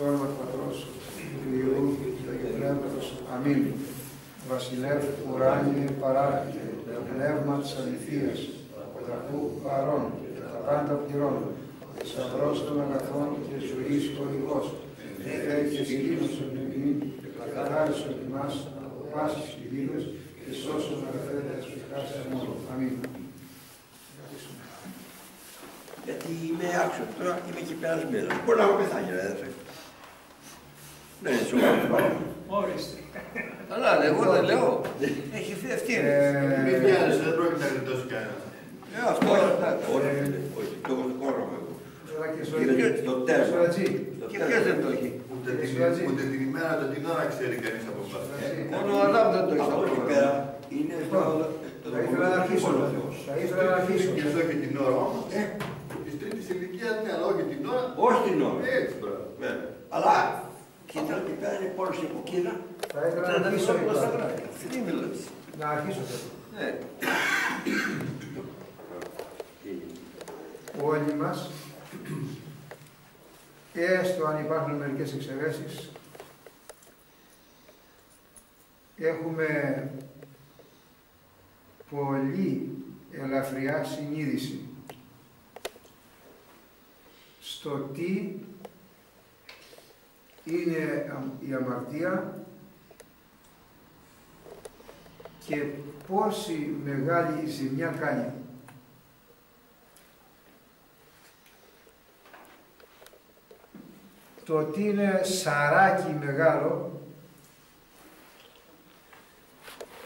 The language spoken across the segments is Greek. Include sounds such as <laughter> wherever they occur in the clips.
Στο όνομα του Πατρός, του Υιού και του Αγίου Πνεύματος. Αμήν. Βασιλεύ ουράνιε παράρχε, πνεύμα της αληθείας, ταπού παρών και τα πάντα πληρών, θησαυρός των αγαθών και ζωής χωρικός, έχεις λύνωσον εμήν και καθάρισον εμάς από πάσης κινδύνους και σώσον αγαθέντα εσπιχάς μόνο. Αμήν. Γιατί είμαι άξιος τώρα, είμαι και περασμένο. Μπορεί να έχω πεθάνει, ρε αδερφέ. Δεν είναι σοβαρό. Ορίστε. Αλλά εγώ δεν λέω. Έχει ευθύνη. Ε, Μην βιάζεσαι, δεν πρόκειται να γλιτώσει κανένας. Ε, αυτό όχι. Όχι, το έχω στο χώρο μου. εγώ. Σωράκι, Και σωράκι. το τέρμα. Σωρατζή. Και ποιος δεν το έχει. Ούτε την, Εσύ, ούτε την ημέρα, ούτε την ώρα ξέρει κανείς από εσάς. Μόνο ο Αδάμ δεν το έχει. Από εκεί πέρα είναι Λοιπόν, Θα ήθελα να αρχίσω. Θα ήθελα να αρχίσω. Και όχι την ώρα όμως. Ε, της τρίτης ηλικίας, ναι, αλλά όχι την ώρα. Όχι την ώρα. Έτσι, μπράβο. Βέβαια. Αλλά κοίτα εκεί πέρα είναι πόλος και από κοίτα. Θα ήθελα να 32 αρχίσω. μπροστά λοιπόν. γράφει. Τι μιλάς; Να αρχίσω. Ναι. <coughs> Όλοι μας, έστω αν υπάρχουν μερικές εξαιρέσεις, έχουμε πολύ ελαφριά συνείδηση στο τι είναι η αμαρτία και πόση μεγάλη ζημιά κάνει. Το ότι είναι σαράκι μεγάλο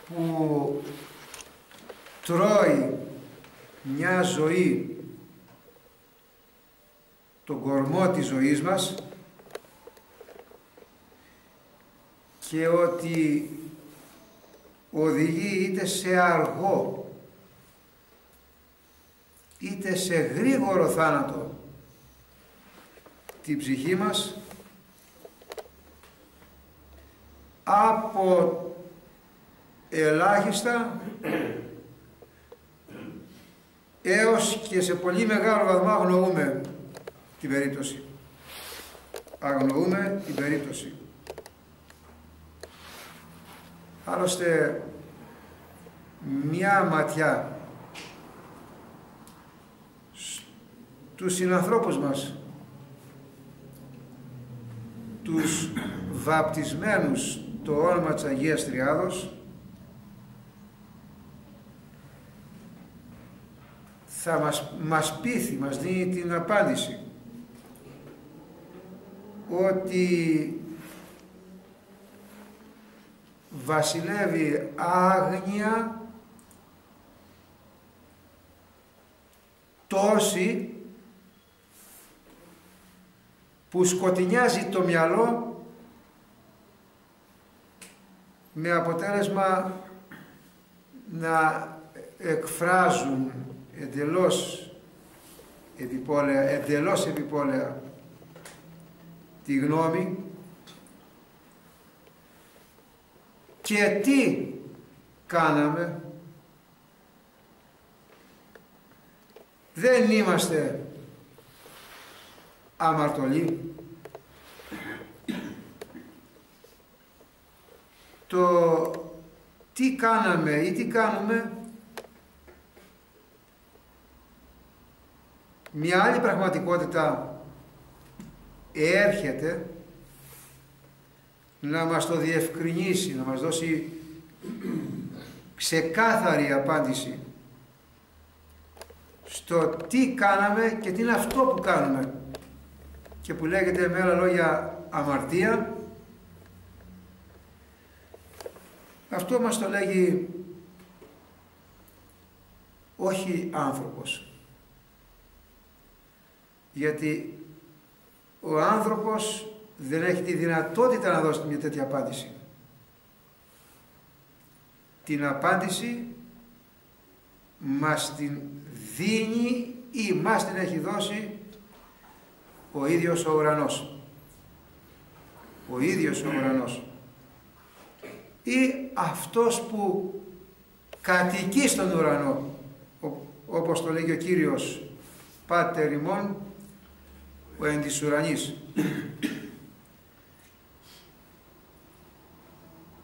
που τρώει μια ζωή τον κορμό της ζωής μας και ότι οδηγεί είτε σε αργό είτε σε γρήγορο θάνατο την ψυχή μας από ελάχιστα έως και σε πολύ μεγάλο βαθμό αγνοούμε την περίπτωση. Αγνοούμε την περίπτωση. Άλλωστε, μία ματιά στους συνανθρώπους μας, τους βαπτισμένους το όνομα της Αγίας Τριάδος, θα μας, μας πείθει, μας δίνει την απάντηση ότι βασιλεύει άγνοια τόση που σκοτεινιάζει το μυαλό με αποτέλεσμα να εκφράζουν εντελώς επιπόλαια, εντελώς επιπόλαια τη γνώμη και τι κάναμε; Δεν είμαστε αμαρτωλοί. Το τι κάναμε ή τι κάνουμε μια άλλη πραγματικότητα έρχεται να μας το διευκρινίσει, να μας δώσει ξεκάθαρη απάντηση στο τι κάναμε και τι είναι αυτό που κάνουμε. Και που λέγεται με άλλα λόγια αμαρτία. Αυτό μας το λέγει όχι άνθρωπος. Γιατί ο άνθρωπος δεν έχει τη δυνατότητα να δώσει μια τέτοια απάντηση. Την απάντηση μας την δίνει ή μας την έχει δώσει ο ίδιος ο ουρανός. Ο ίδιος ο ουρανός. Ή αυτός που κατοικεί στον ουρανό, όπως το λέγει ο Κύριος Πάτερ ημών, ο εν της ουρανής.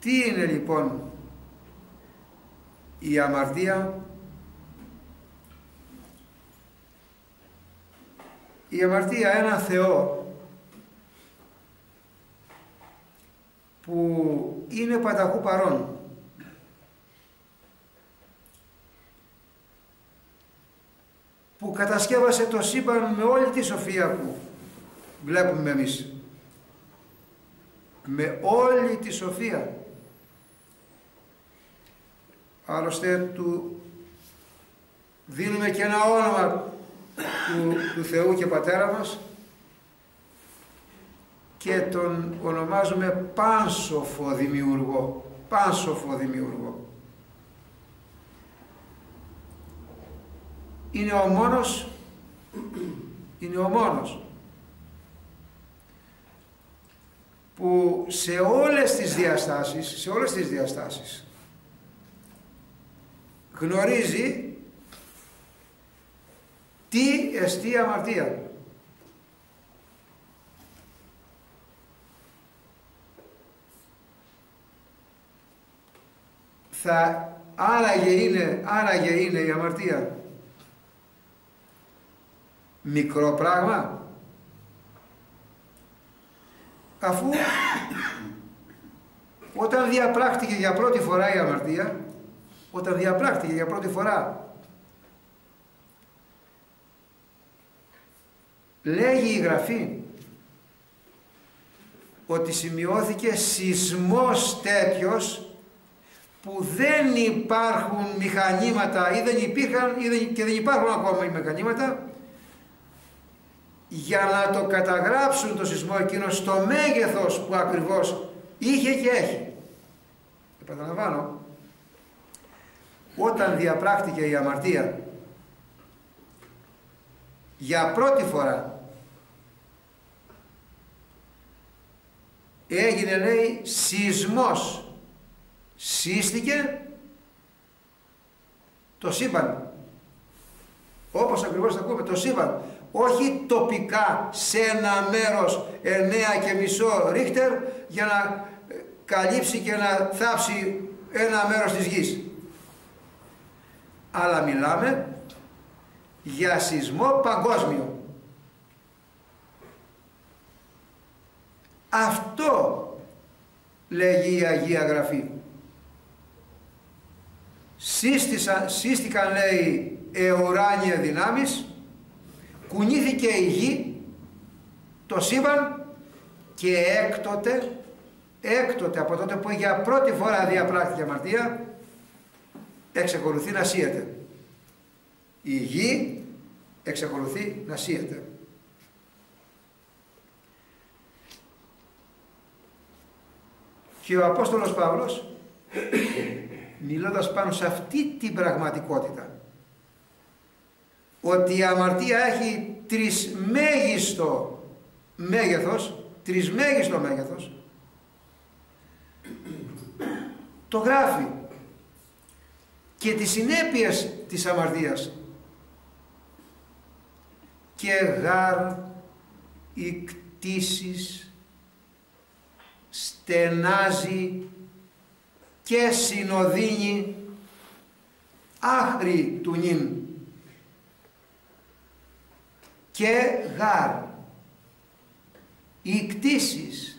Τι είναι λοιπόν η αμαρτία; Η αμαρτία ένα Θεό που είναι παταχού παρόν. Που κατασκεύασε το σύμπαν με όλη τη σοφία που βλέπουμε εμείς. Με όλη τη σοφία άλλωστε του δίνουμε και ένα όνομα του, του Θεού και Πατέρα μας και τον ονομάζουμε πάνσοφο δημιουργό πάνσοφο δημιουργό. Είναι ο μόνος είναι ο μόνος που σε όλες τις διαστάσεις σε όλες τις διαστάσεις γνωρίζει τι εστί αμαρτία. Θα άραγε είναι, άραγε είναι η αμαρτία μικρό πράγμα αφού όταν διαπράχτηκε για πρώτη φορά η αμαρτία όταν διαπράχτηκε για πρώτη φορά λέγει η Γραφή ότι σημειώθηκε σεισμός τέτοιος που δεν υπάρχουν μηχανήματα ή δεν υπήρχαν ή δεν, και δεν υπάρχουν ακόμα οι μηχανήματα για να το καταγράψουν το σεισμό εκείνο στο μέγεθος που ακριβώς είχε και έχει. Επαναλαμβάνω, όταν διαπράχτηκε η αμαρτία για πρώτη φορά έγινε λέει σεισμός. Σύστηκε το σύμπαν. Όπως ακριβώς θα ακούμε το σύμπαν. Όχι τοπικά σε ένα μέρος 9 και μισό ρίχτερ για να ε, καλύψει και να θάψει ένα μέρος της γης αλλά μιλάμε για σεισμό παγκόσμιο. Αυτό λέγει η Αγία Γραφή. Σύστησαν, σύστηκαν λέει εουράνια δυνάμεις κουνήθηκε η γη το σύμπαν και έκτοτε έκτοτε από τότε που για πρώτη φορά διαπράχθηκε αμαρτία εξακολουθεί να σύεται η γη εξακολουθεί να σύεται και ο Απόστολος Παύλος μιλώντας πάνω σε αυτή την πραγματικότητα ότι η αμαρτία έχει τρισμέγιστο μέγεθος, τρισμέγιστο μέγεθος, το γράφει και τις συνέπειες της αμαρτίας και γάρ οι κτίσεις στενάζει και συνοδύνει άχρη του νυν. Και γάρ οι κτίσεις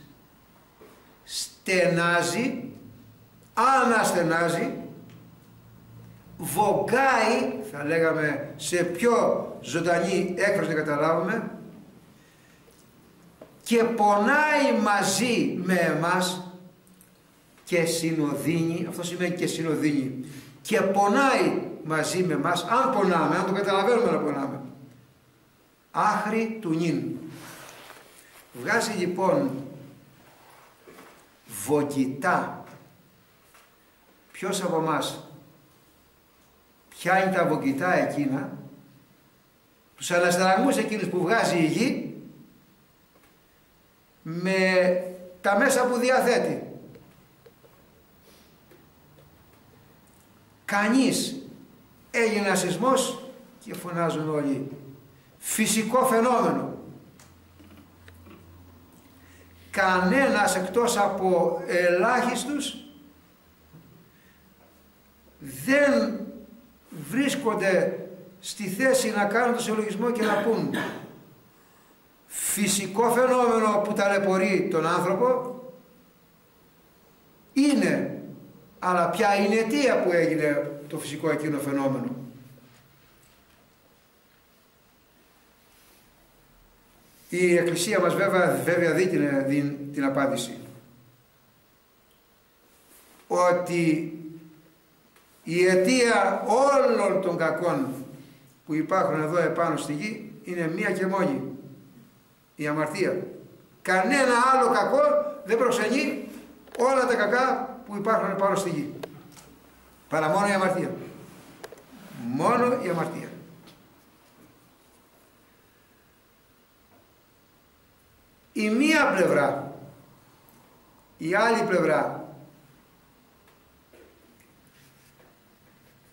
στενάζει αναστενάζει βογκάει θα λέγαμε σε πιο ζωντανή έκφραση να καταλάβουμε και πονάει μαζί με εμάς και συνοδύνει, αυτό σημαίνει και συνοδύνει, και πονάει μαζί με εμάς, αν πονάμε, αν το καταλαβαίνουμε να πονάμε, άχρη του νυν. Βγάζει λοιπόν βογγητά ποιος από εμάς ποια είναι τα βογγητά εκείνα τους αναστραγμούς εκείνους που βγάζει η γη με τα μέσα που διαθέτει. Κανείς έγινε ένα σεισμός και φωνάζουν όλοι φυσικό φαινόμενο. Κανένας εκτός από ελάχιστους δεν βρίσκονται στη θέση να κάνουν το συλλογισμό και να πούν φυσικό φαινόμενο που ταλαιπωρεί τον άνθρωπο είναι αλλά ποια είναι η αιτία που έγινε το φυσικό εκείνο φαινόμενο. Η Εκκλησία μας βέβαια, βέβαια δει την, την απάντηση. Ότι η αιτία όλων των κακών που υπάρχουν εδώ επάνω στη γη είναι μία και μόνη. Η αμαρτία. Κανένα άλλο κακό δεν προξενεί όλα τα κακά που υπάρχουν επάνω στη γη. Παρά μόνο η αμαρτία. Μόνο η αμαρτία. Η μία πλευρά, η άλλη πλευρά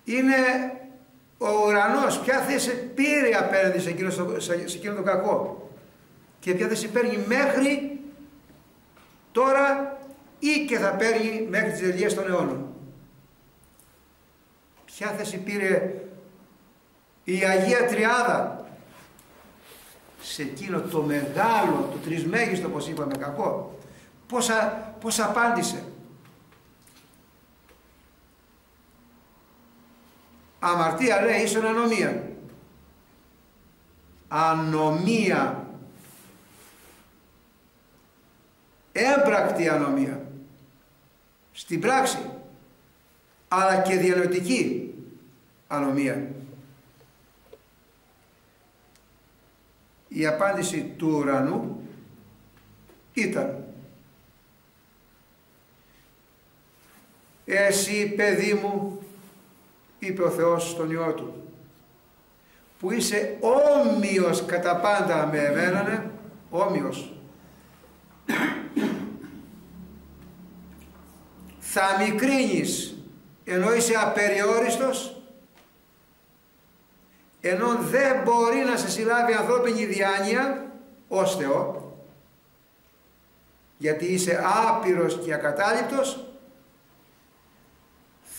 είναι ο ουρανός ποια θέση πήρε απέναντι σε εκείνο, σε εκείνο το κακό; Και ποια θέση παίρνει μέχρι τώρα ή και θα παίρνει μέχρι τις τελειές των αιώνων; Ποια θέση πήρε η Αγία Τριάδα σε εκείνο το μεγάλο, το τρισμέγιστο όπως είπαμε κακό; Πώς, πώς απάντησε; Αμαρτία λέει ίσον ανομία. Ανομία. Έμπρακτη ανομία. Στην πράξη. Αλλά και διανοητική ανομία. Η απάντηση του ουρανού ήταν Εσύ παιδί μου είπε ο Θεός στον Υιό Του που είσαι όμοιος κατά πάντα με εμένα, ναι, όμοιος. Θα μικρύνεις ενώ είσαι απεριόριστος ενώ δεν μπορεί να σε συλλάβει ανθρώπινη διάνοια ως Θεό γιατί είσαι άπειρος και ακατάληπτος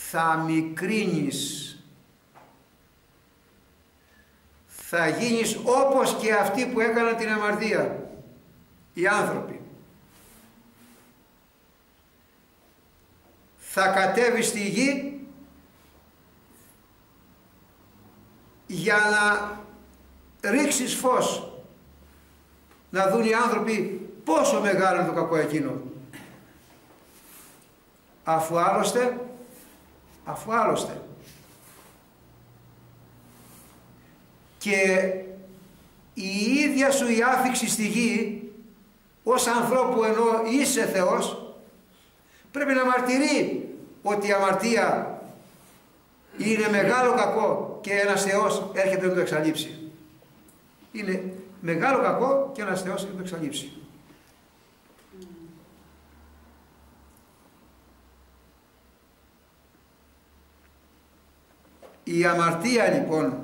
θα μικρύνεις. Θα γίνεις όπως και αυτοί που έκαναν την αμαρτία. Οι άνθρωποι. Θα κατέβεις στη γη για να ρίξεις φως. Να δουν οι άνθρωποι πόσο μεγάλο είναι το κακό εκείνο. Αφού άλλωστε αφού άλλωστε και η ίδια σου η άφηξη στη γη ως ανθρώπου ενώ είσαι Θεός πρέπει να μαρτυρεί ότι η αμαρτία είναι μεγάλο κακό και ένας Θεός έρχεται να το εξαλείψει. Είναι μεγάλο κακό και ένας Θεός έρχεται να το εξαλείψει. Η αμαρτία λοιπόν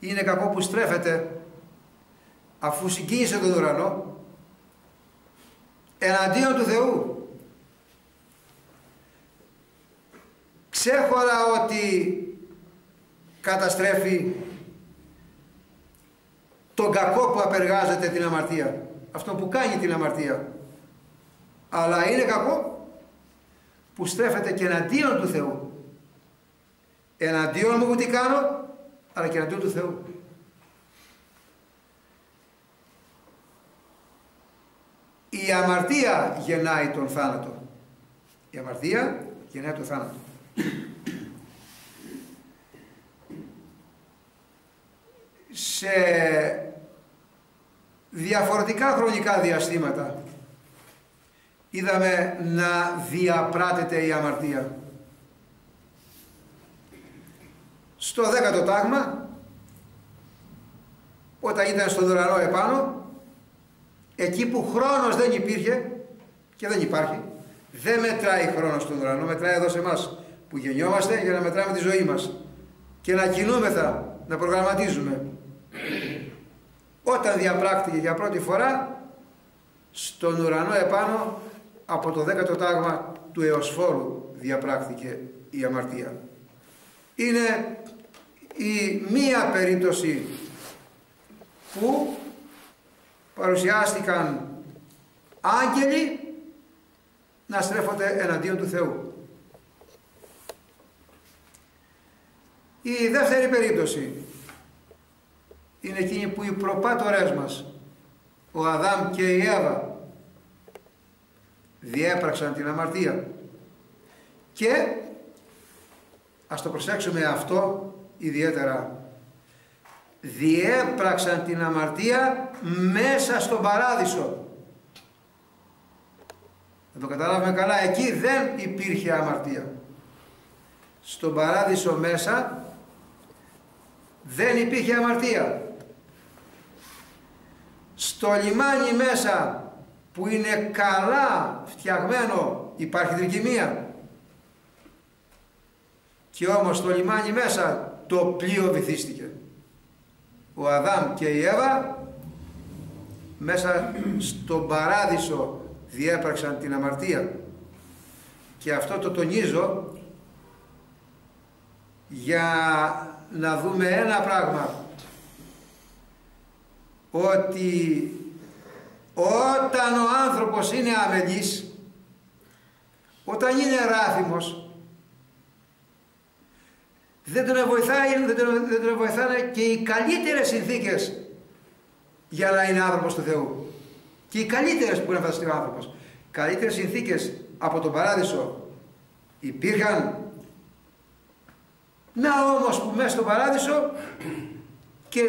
είναι κακό που στρέφεται αφού συγκίνησε τον ουρανό εναντίον του Θεού. Ξέχωρα ότι καταστρέφει τον κακό που απεργάζεται την αμαρτία. Αυτό που κάνει την αμαρτία. Αλλά είναι κακό που στρέφεται και εναντίον του Θεού εναντίον μου που τι κάνω, αλλά και εναντίον του Θεού. Η αμαρτία γεννάει τον θάνατο. Η αμαρτία γεννάει τον θάνατο. Σε διαφορετικά χρονικά διαστήματα είδαμε να διαπράτεται η αμαρτία. Στο δέκατο τάγμα όταν ήταν στον ουρανό επάνω εκεί που χρόνος δεν υπήρχε και δεν υπάρχει δεν μετράει χρόνος στον ουρανό μετράει εδώ σε εμάς που γεννιόμαστε για να μετράμε τη ζωή μας και να κινούμεθα, να προγραμματίζουμε όταν διαπράκτηκε για πρώτη φορά στον ουρανό επάνω από το δέκατο τάγμα του Εωσφόρου διαπράκτηκε η αμαρτία. Είναι η μία περίπτωση που παρουσιάστηκαν άγγελοι να στρέφονται εναντίον του Θεού. Η δεύτερη περίπτωση είναι εκείνη που οι προπάτορές μας, ο Αδάμ και η Εύα, διέπραξαν την αμαρτία. Και ας το προσέξουμε αυτό ιδιαίτερα διέπραξαν την αμαρτία μέσα στον παράδεισο. Να το καταλάβουμε καλά εκεί δεν υπήρχε αμαρτία. Στον παράδεισο μέσα δεν υπήρχε αμαρτία. Στο λιμάνι μέσα που είναι καλά φτιαγμένο υπάρχει τρικυμία. Και όμως στο λιμάνι μέσα το πλοίο βυθίστηκε. Ο Αδάμ και η Εύα μέσα στον παράδεισο διέπραξαν την αμαρτία. Και αυτό το τονίζω για να δούμε ένα πράγμα. Ότι όταν ο άνθρωπος είναι αμελής όταν είναι ράθιμος δεν τον βοηθάει, δεν τον, δεν τον βοηθάνε και οι καλύτερες συνθήκες για να είναι άνθρωπος του Θεού. Και οι καλύτερες που είναι φανταστεί ο άνθρωπος. Καλύτερες συνθήκες από τον παράδεισο υπήρχαν. Να όμως που μέσα στον παράδεισο και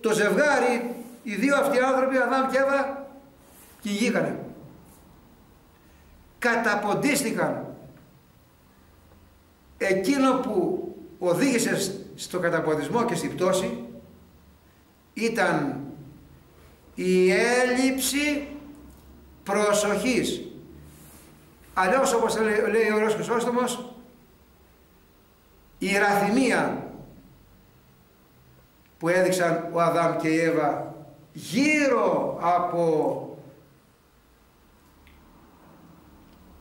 το ζευγάρι, οι δύο αυτοί άνθρωποι, Αδάμ και Εύα, κυνηγήκανε. Καταποντίστηκαν. Εκείνο που οδήγησε στο καταποντισμό και στην πτώση ήταν η έλλειψη προσοχής. Αλλιώς όπως λέει ο Ωραίος Χρυσόστομος, η ραθυμία που έδειξαν ο Αδάμ και η Εύα γύρω από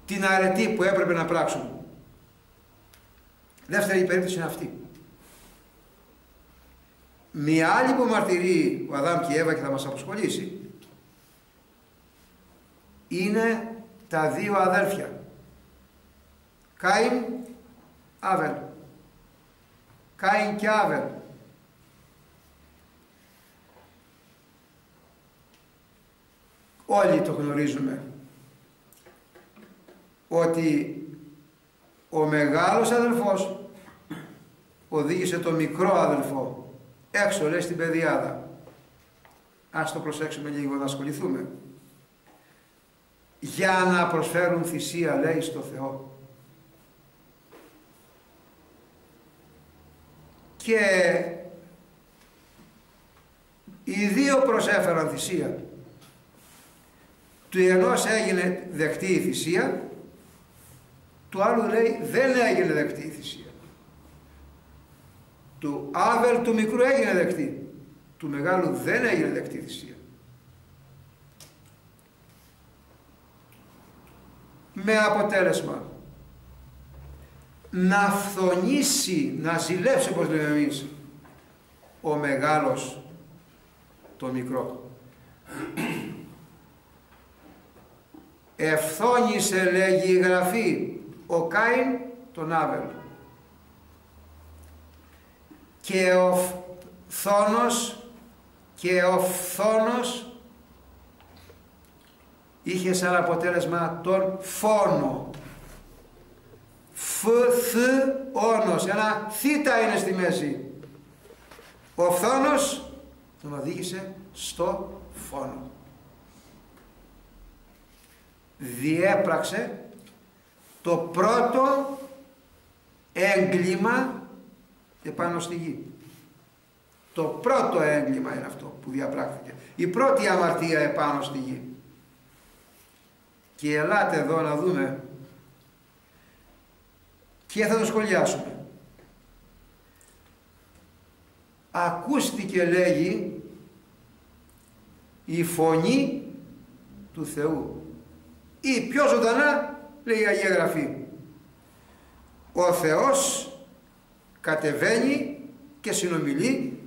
την αρετή που έπρεπε να πράξουν. Δεύτερη περίπτωση είναι αυτή. Μια άλλη που μαρτυρεί ο Αδάμ και η Εύα και θα μας αποσχολήσει είναι τα δύο αδέρφια. Κάιν, Άβελ. Κάιν και Άβελ. Όλοι το γνωρίζουμε ότι ο μεγάλος αδελφός οδήγησε το μικρό αδελφό έξω λέει στην παιδιάδα. Ας το προσέξουμε λίγο να ασχοληθούμε. Για να προσφέρουν θυσία λέει στο Θεό. Και οι δύο προσέφεραν θυσία. Του ενός έγινε δεκτή η θυσία του άλλου λέει δεν έγινε δεκτή η θυσία. Του Άβελ του μικρού έγινε δεκτή. Του μεγάλου δεν έγινε δεκτή η θυσία. Με αποτέλεσμα να φθονήσει, να ζηλέψει όπως λέμε εμείς ο μεγάλος το μικρό. Ευθόνησε λέγει η Γραφή ο Κάιν τον Άβελ. Και ο Θόνος και ο Φθόνος είχε σαν αποτέλεσμα τον φόνο. Φ, θ, όνος. Ένα θήτα είναι στη μέση. Ο Φθόνος τον οδήγησε στο φόνο. Διέπραξε το πρώτο έγκλημα επάνω στη γη. Το πρώτο έγκλημα είναι αυτό που διαπράχθηκε. Η πρώτη αμαρτία επάνω στη γη. Και ελάτε εδώ να δούμε και θα το σχολιάσουμε. Ακούστηκε λέγει η φωνή του Θεού ή πιο ζωντανά λέει η Αγία Γραφή ο Θεός κατεβαίνει και συνομιλεί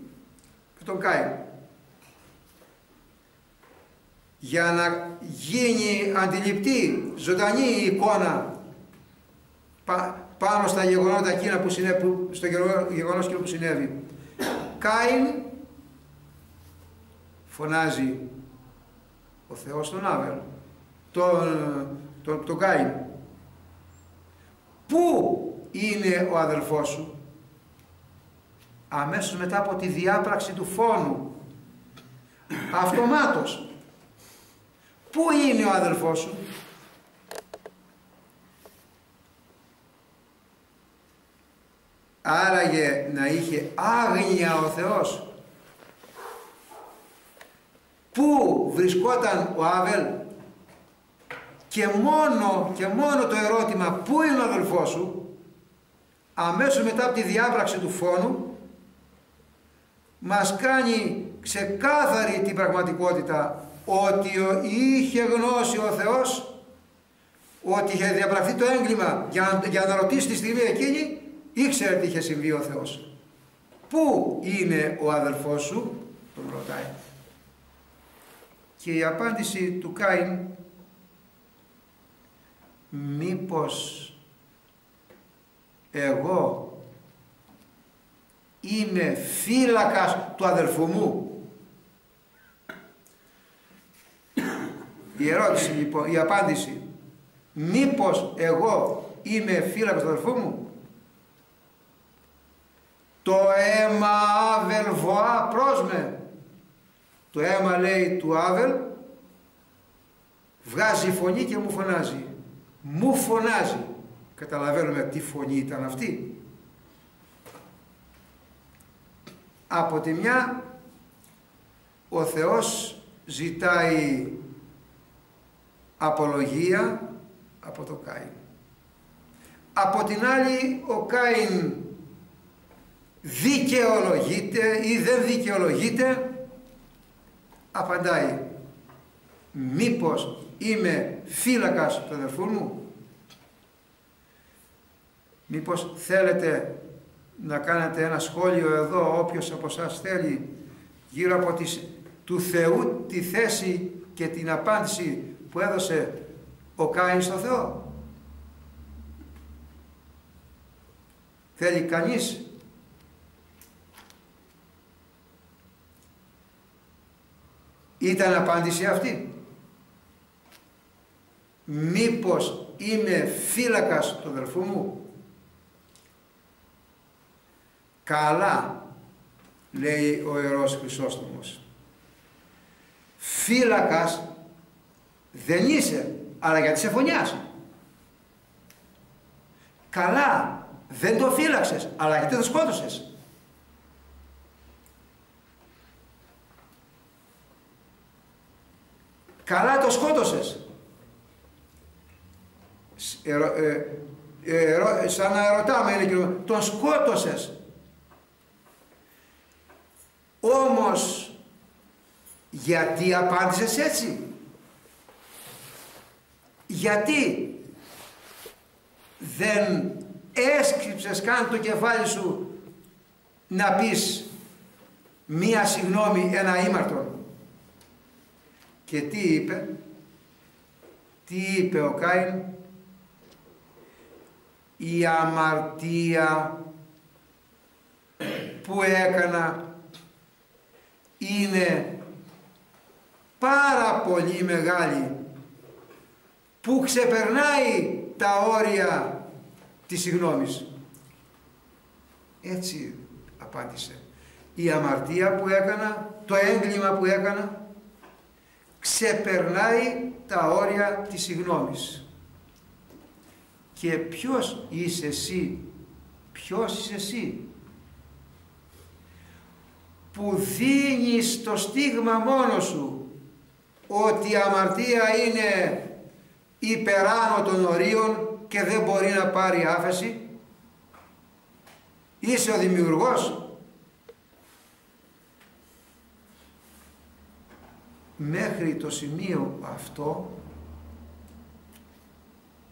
με τον Κάιν. Για να γίνει αντιληπτή, ζωντανή η εικόνα πάνω στα γεγονότα εκείνα που συνέβη, στο γεγονός εκείνο που συνέβη. Κάιν φωνάζει ο Θεός τον Άβελ, τον, τον, τον Κάιν. Πού είναι ο αδελφός σου; Αμέσως μετά από τη διάπραξη του φόνου. Αυτομάτως. Πού είναι ο αδελφός σου; Άραγε να είχε άγνοια ο Θεός. Πού βρισκόταν ο Άβελ; Και μόνο και μόνο το ερώτημα πού είναι ο αδελφός σου; αμέσως μετά από τη διάπραξη του φόνου μας κάνει ξεκάθαρη την πραγματικότητα ότι είχε γνώση ο Θεός ότι είχε διαπραχθεί το έγκλημα για να, για να ρωτήσει τη στιγμή εκείνη ήξερε τι είχε συμβεί ο Θεός. Πού είναι ο αδελφός σου; τον ρωτάει. Και η απάντηση του Κάιν μήπως εγώ είμαι φύλακας του αδελφού μου; Η ερώτηση λοιπόν, η απάντηση, μήπως εγώ είμαι φύλακας του αδελφού μου; Το αίμα Άβελ βοά πρόσμε. Το αίμα λέει του Άβελ βγάζει φωνή και μου φωνάζει. Μου φωνάζει. Καταλαβαίνουμε τι φωνή ήταν αυτή. Από τη μια ο Θεός ζητάει απολογία από το Κάιν. Από την άλλη ο Κάιν δικαιολογείται ή δεν δικαιολογείται απαντάει μήπως είμαι φύλακας του αδερφού μου Μήπως θέλετε να κάνετε ένα σχόλιο εδώ όποιος από εσά θέλει γύρω από τις, του Θεού τη θέση και την απάντηση που έδωσε ο Κάιν στο Θεό. Θέλει κανείς; Ήταν απάντηση αυτή. Μήπως είμαι φύλακας του αδελφού μου; Καλά, λέει ο Ιερός Χρυσόστομος. Φύλακας δεν είσαι, αλλά γιατί σε φωνιάς; Καλά, δεν το φύλαξες, αλλά γιατί το σκότωσες; Καλά το σκότωσες. Ε, ε, σαν να ρωτάμε, είναι τον σκότωσες. Όμως γιατί απάντησες έτσι; Γιατί δεν έσκυψες καν το κεφάλι σου να πεις μία συγνώμη ένα ήμαρτον; Και τι είπε, τι είπε ο Κάιν, η αμαρτία που έκανα είναι πάρα πολύ μεγάλη που ξεπερνάει τα όρια της συγνώμης. Έτσι απάντησε. Η αμαρτία που έκανα, το έγκλημα που έκανα, ξεπερνάει τα όρια της συγνώμης. Και ποιος είσαι εσύ, ποιος είσαι εσύ, που δίνεις το στίγμα μόνο σου ότι η αμαρτία είναι υπεράνω των ορίων και δεν μπορεί να πάρει άφεση; Είσαι ο δημιουργός; Μέχρι το σημείο αυτό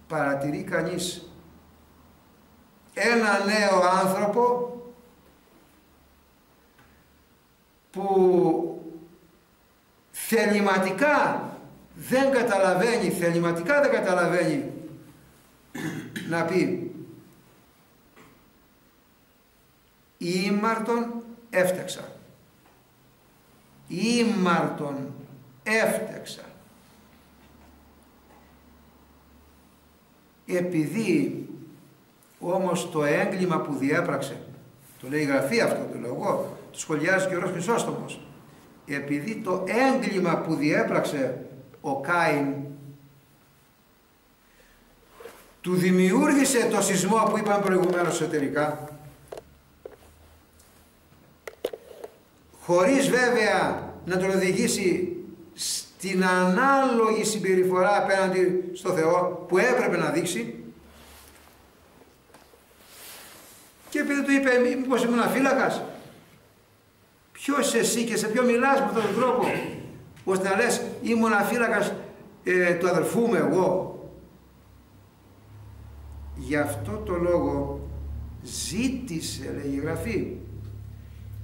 παρατηρεί κανείς. Ένα νέο άνθρωπο που θεληματικά δεν καταλαβαίνει, θεληματικά δεν καταλαβαίνει να πει ήμαρτον έφταξα. Ήμαρτον έφταξα επειδή όμως το έγκλημα που διέπραξε το λέει η γραφή αυτό το λέω εγώ το σχολιάζει και ο Ρος Χρυσόστομος επειδή το έγκλημα που διέπραξε ο Κάιν του δημιούργησε το σεισμό που είπαμε προηγουμένως εσωτερικά χωρίς βέβαια να τον οδηγήσει στην ανάλογη συμπεριφορά απέναντι στο Θεό που έπρεπε να δείξει. Και επειδή του είπε μήπως ήμουν αφύλακας ποιος εσύ και σε ποιο μιλάς με αυτόν τον τρόπο ώστε να λες ήμουν αφύλακας ε, του αδερφού μου εγώ γι' αυτό το λόγο ζήτησε λέει η Γραφή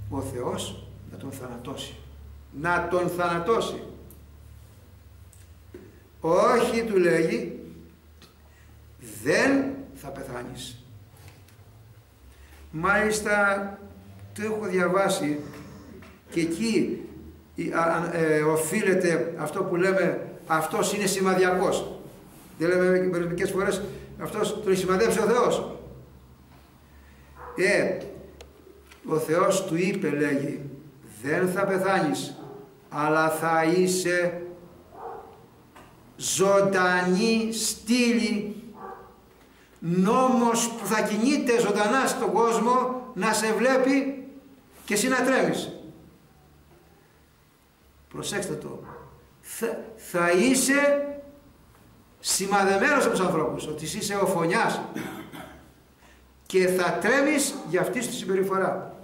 ο Θεός να τον θανατώσει. Να τον θανατώσει όχι του λέγει δεν θα πεθάνεις. Μάλιστα το έχω διαβάσει και εκεί ε, οφείλεται αυτό που λέμε αυτός είναι σημαδιακός. Δεν λέμε μερικές φορές αυτός τον σημαδέψει ο Θεός. Ε, ο Θεός του είπε λέγει δεν θα πεθάνεις αλλά θα είσαι ζωντανή στήλη νόμος που θα κινείται ζωντανά στον κόσμο να σε βλέπει και εσύ να τρέμεις. Προσέξτε το. Θα, θα είσαι σημαδεμένος από τους ανθρώπους, ότι εσύ είσαι ο φωνιάς και θα τρέμεις για αυτή τη συμπεριφορά.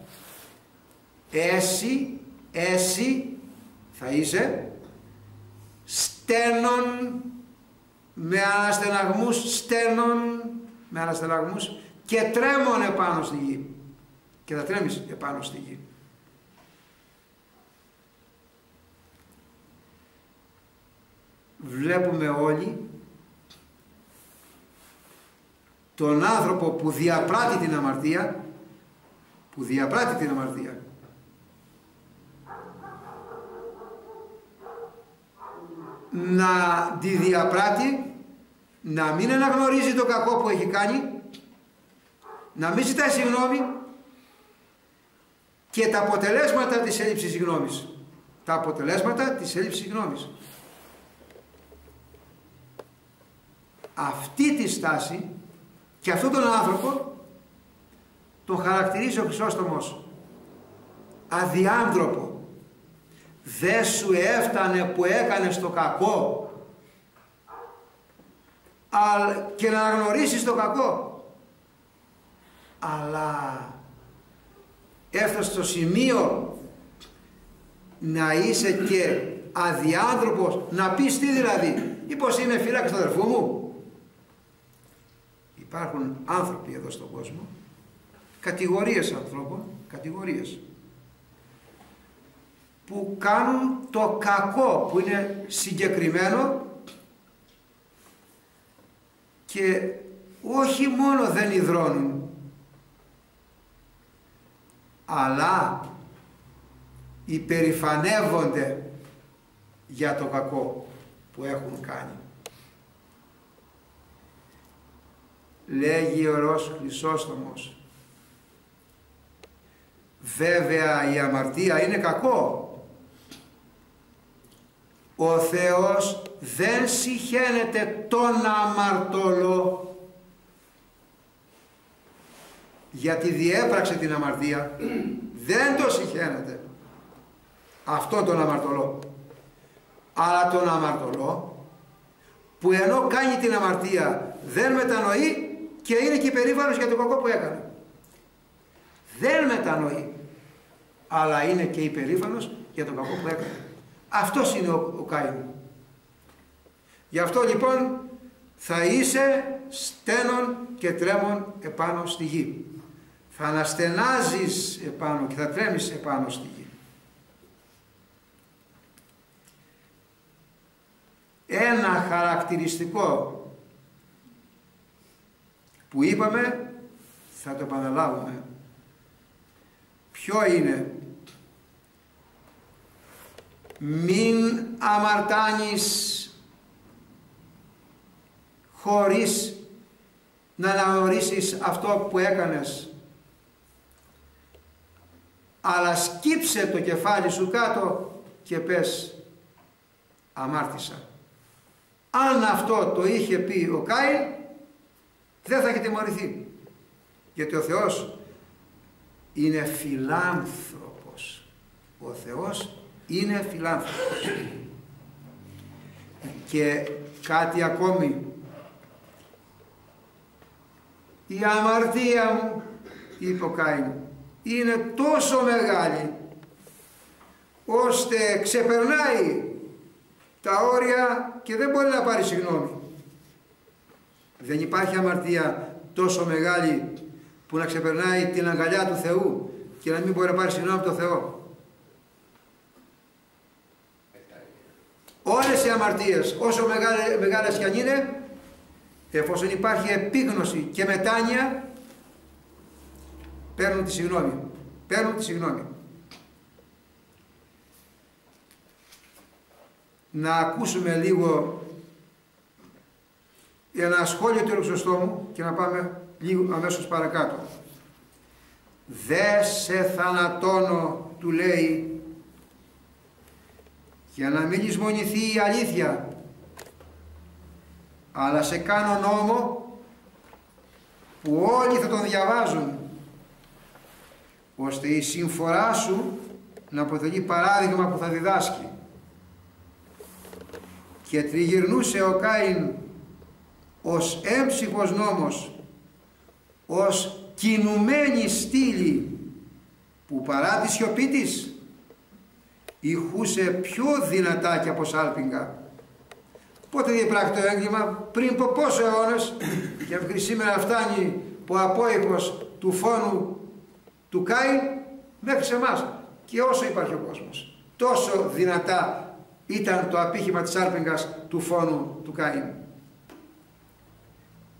Εσύ, εσύ θα είσαι στένων με αναστεναγμούς, στένων με αναστεναγμούς και τρέμουν επάνω στη γη. Και θα τρέμεις επάνω στη γη. Βλέπουμε όλοι τον άνθρωπο που διαπράττει την αμαρτία που διαπράττει την αμαρτία να τη διαπράττει να μην αναγνωρίζει το κακό που έχει κάνει να μην ζητάει συγγνώμη και τα αποτελέσματα της έλλειψης γνώμης τα αποτελέσματα της έλλειψης γνώμης αυτή τη στάση και αυτόν τον άνθρωπο τον χαρακτηρίζει ο Χρυσόστομος αδιάνθρωπο. Δεν σου έφτανε που έκανες το κακό. Και να αναγνωρίσεις το κακό. Αλλά έφτασε στο σημείο να είσαι και αδιάνθρωπος, να πεις τι δηλαδή, ή πως είμαι φύλακας του αδερφού μου, Υπάρχουν άνθρωποι εδώ στον κόσμο, κατηγορίες ανθρώπων, κατηγορίες, που κάνουν το κακό που είναι συγκεκριμένο και όχι μόνο δεν υδρώνουν, αλλά υπερηφανεύονται για το κακό που έχουν κάνει. λέγει ο Ρος Χρυσόστομος. Βέβαια η αμαρτία είναι κακό. Ο Θεός δεν συχαίνεται τον αμαρτωλό γιατί διέπραξε την αμαρτία δεν το συχαίνεται αυτό τον αμαρτωλό αλλά τον αμαρτωλό που ενώ κάνει την αμαρτία δεν μετανοεί και είναι και περήφανος για το κακό που έκανε. Δεν μετανοεί, αλλά είναι και υπερήφανος για το κακό που έκανε. Αυτός είναι ο, ο Κάιν. Γι' αυτό λοιπόν θα είσαι στένον και τρέμον επάνω στη γη. Θα αναστενάζεις επάνω και θα τρέμεις επάνω στη γη. Ένα χαρακτηριστικό που είπαμε θα το επαναλάβουμε. Ποιο είναι μην αμαρτάνεις χωρίς να αναγνωρίσεις αυτό που έκανες. Αλλά σκύψε το κεφάλι σου κάτω και πες αμάρτησα αν αυτό το είχε πει ο Κάιν δεν θα έχει τιμωρηθεί. Γιατί ο Θεός είναι φιλάνθρωπος. Ο Θεός είναι φιλάνθρωπος και κάτι ακόμη. Η αμαρτία μου είπε ο Κάιν είναι τόσο μεγάλη ώστε ξεπερνάει τα όρια και δεν μπορεί να πάρει συγγνώμη. Δεν υπάρχει αμαρτία τόσο μεγάλη που να ξεπερνάει την αγκαλιά του Θεού και να μην μπορεί να πάρει συγγνώμη από τον Θεό Όλες οι αμαρτίες, όσο μεγάλες, μεγάλες κι αν είναι, εφόσον υπάρχει επίγνωση και μετάνοια, παίρνουν τη συγγνώμη. Παίρνουν τη συγγνώμη. Να ακούσουμε λίγο ένα σχόλιο του μου και να πάμε λίγο αμέσως παρακάτω. Δε σε θανατώνω, του λέει για να μην λησμονηθεί η αλήθεια. Αλλά σε κάνω νόμο που όλοι θα τον διαβάζουν ώστε η συμφορά σου να αποτελεί παράδειγμα που θα διδάσκει. Και τριγυρνούσε ο Κάιν ως έμψυχος νόμος ως κινουμένη στήλη που παρά τη σιωπή της ηχούσε πιο δυνατά και από σάλπιγγα. Πότε διεπράχει το έγκλημα, πριν από πόσο αιώνες; <clears throat> Και μέχρι σήμερα φτάνει ο απόϊχος του φόνου του Κάιν μέχρι σε εμάς και όσο υπάρχει ο κόσμος. Τόσο δυνατά ήταν το απήχημα της σάλπιγγας του φόνου του Κάιν.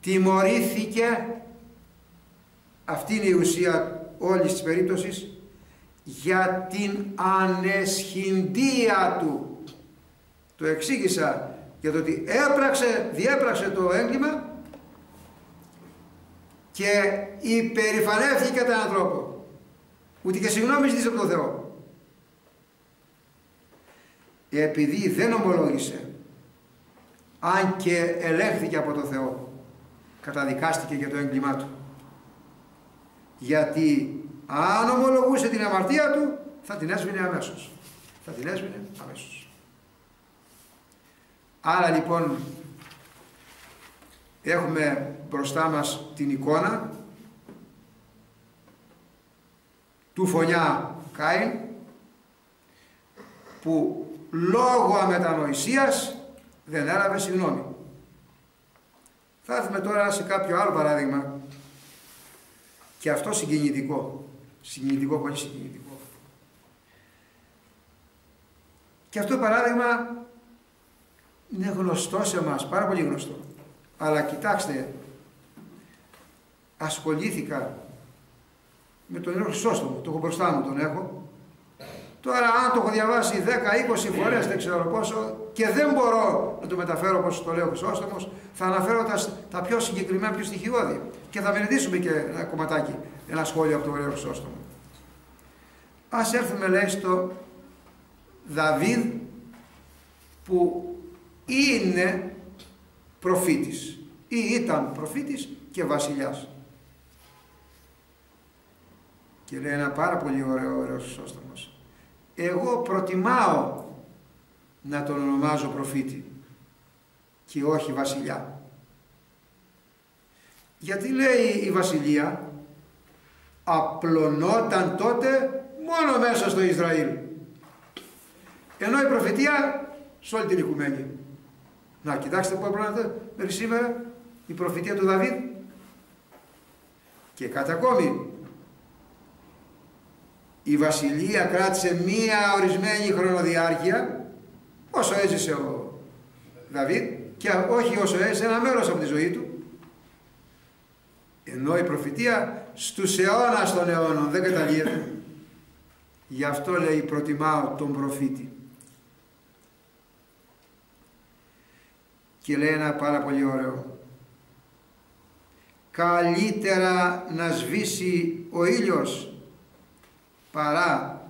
Τιμωρήθηκε, αυτή είναι η ουσία όλης της περίπτωσης, για την ανεσχυντία του. Το εξήγησα για το ότι έπραξε, διέπραξε το έγκλημα και υπερηφανεύτηκε κατά έναν τρόπο. Ούτε και συγγνώμη ζήτησε από τον Θεό. Επειδή δεν ομολόγησε, αν και ελέγχθηκε από τον Θεό, καταδικάστηκε για το έγκλημά του. Γιατί αν ομολογούσε την αμαρτία του, θα την έσβηνε αμέσως. Θα την έσβηνε αμέσως. Άρα λοιπόν έχουμε μπροστά μας την εικόνα του φωνιά Κάιν που λόγω αμετανοησίας δεν έλαβε συγγνώμη. Θα έρθουμε τώρα σε κάποιο άλλο παράδειγμα και αυτό συγκινητικό. Συγκινητικό, πολύ συγκινητικό. Και αυτό το παράδειγμα είναι γνωστό σε εμάς, πάρα πολύ γνωστό. Αλλά κοιτάξτε, ασχολήθηκα με τον Ιερό Χρυσόστομο, το έχω μπροστά μου, τον έχω. Τώρα αν το έχω διαβάσει 10-20 φορές, δεν ξέρω πόσο, και δεν μπορώ να το μεταφέρω όπως το λέω ο Χρυσόστομος, θα αναφέρω τα, τα πιο συγκεκριμένα, πιο στοιχειώδη. Και θα μελετήσουμε και ένα κομματάκι, ένα σχόλιο από τον Ιερό Χρυσόστομο. Ας έρθουμε λέει στο Δαβίδ που είναι προφήτης ή ήταν προφήτης και βασιλιάς. Και λέει ένα πάρα πολύ ωραίο, ωραίος σώστομος. Εγώ προτιμάω να τον ονομάζω προφήτη και όχι βασιλιά. Γιατί λέει η βασιλεία απλωνόταν τότε μόνο μέσα στο Ισραήλ. Ενώ η προφητεία σε όλη την οικουμένη. Να κοιτάξτε που έπρεπε μέχρι σήμερα η προφητεία του Δαβίδ. Και κατά ακόμη, η βασιλεία κράτησε μία ορισμένη χρονοδιάρκεια όσο έζησε ο Δαβίδ και όχι όσο έζησε ένα μέρος από τη ζωή του ενώ η προφητεία στους αιώνας των αιώνων δεν καταλύεται γι' αυτό λέει προτιμάω τον προφήτη και λέει ένα πάρα πολύ ωραίο καλύτερα να σβήσει ο ήλιος παρά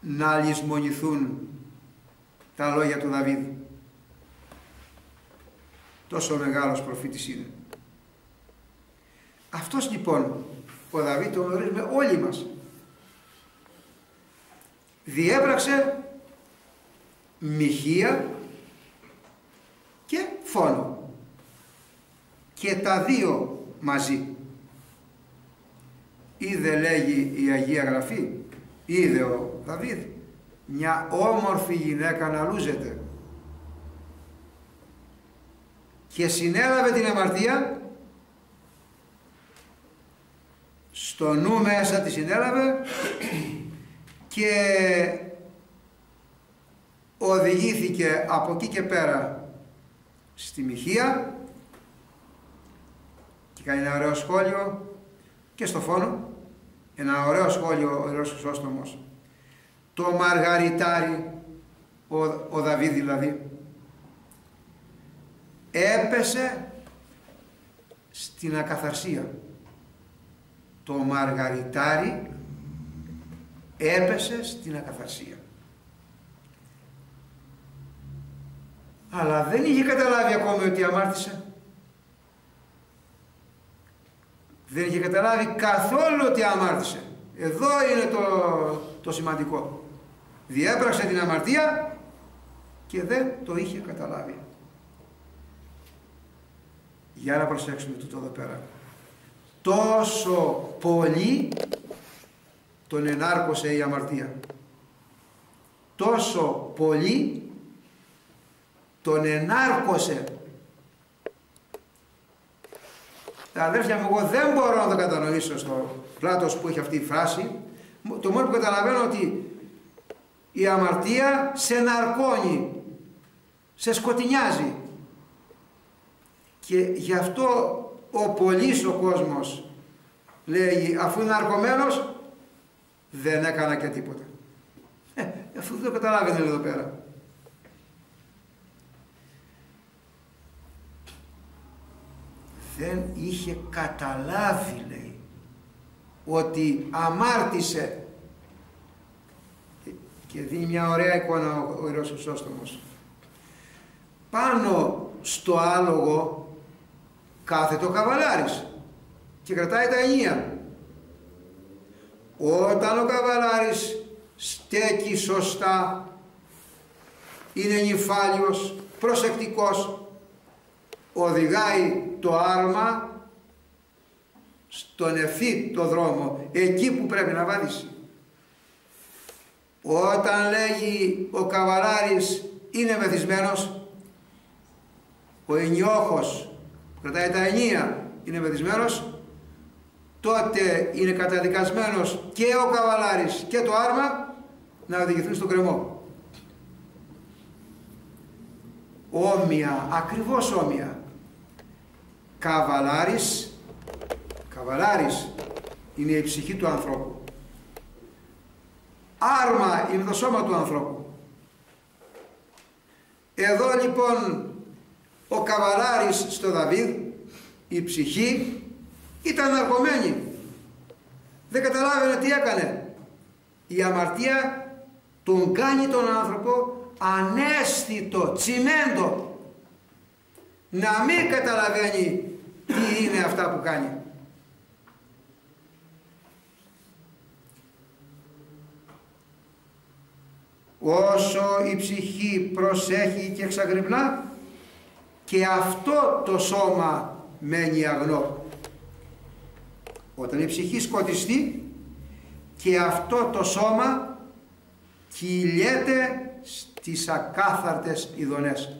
να λησμονηθούν τα λόγια του Δαβίδ. Τόσο μεγάλος προφήτης είναι. Αυτός λοιπόν ο Δαβίδ τον γνωρίζουμε όλοι μας. Διέπραξε μοιχεία και φόνο. Και τα δύο μαζί. Είδε λέγει η Αγία Γραφή, είδε ο Δαβίδ, μια όμορφη γυναίκα να λούζεται. Και συνέλαβε την αμαρτία, στο νου μέσα τη συνέλαβε και οδηγήθηκε από εκεί και πέρα στη Μυχία και κάνει ένα ωραίο σχόλιο και στο φόνο. Ένα ωραίο σχόλιο ο Ιερός Χρυσόστομος. Το μαργαριτάρι ο, ο Δαβίδ δηλαδή έπεσε στην ακαθαρσία. Το μαργαριτάρι έπεσε στην ακαθαρσία αλλά δεν είχε καταλάβει ακόμη ότι αμάρτησε δεν είχε καταλάβει καθόλου ότι αμάρτησε. Εδώ είναι το, το σημαντικό. Διέπραξε την αμαρτία και δεν το είχε καταλάβει. Για να προσέξουμε τούτο εδώ πέρα. Τόσο πολύ τον ενάρκωσε η αμαρτία. Τόσο πολύ τον ενάρκωσε Τα αδέρφια μου, εγώ δεν μπορώ να το κατανοήσω στο πλάτος που έχει αυτή η φράση. Το μόνο που καταλαβαίνω ότι η αμαρτία σε ναρκώνει, σε σκοτεινιάζει. Και γι' αυτό ο πολύς ο κόσμος λέει αφού είναι ναρκωμένος δεν έκανα και τίποτα. Ε, αφού δεν το καταλάβαινε εδώ πέρα. δεν είχε καταλάβει λέει ότι αμάρτησε και δίνει μια ωραία εικόνα ο Ιερός Χρυσόστομος πάνω στο άλογο κάθεται ο καβαλάρης και κρατάει τα ενία όταν ο καβαλάρης στέκει σωστά είναι νυφάλιος προσεκτικός οδηγάει το άρμα στον ευθύ το δρόμο, εκεί που πρέπει να βαδίσει. Όταν λέγει ο καβαλάρης είναι μεθυσμένος, ο ενιόχος που κρατάει τα ενία είναι μεθυσμένος, τότε είναι καταδικασμένος και ο καβαλάρης και το άρμα να οδηγηθούν στον κρεμό. Όμοια, ακριβώς όμοια. Καβαλάρης καβαλάρης είναι η ψυχή του ανθρώπου. Άρμα είναι το σώμα του ανθρώπου. Εδώ λοιπόν ο καβαλάρης στο Δαβίδ η ψυχή ήταν αργωμένη δεν καταλάβαινε τι έκανε η αμαρτία τον κάνει τον άνθρωπο ανέστητο, τσιμέντο να μην καταλαβαίνει τι είναι αυτά που κάνει. Όσο η ψυχή προσέχει και εξαγρυπνά και αυτό το σώμα μένει αγνό. Όταν η ψυχή σκοτιστεί και αυτό το σώμα κυλιέται στις ακάθαρτες ειδονές.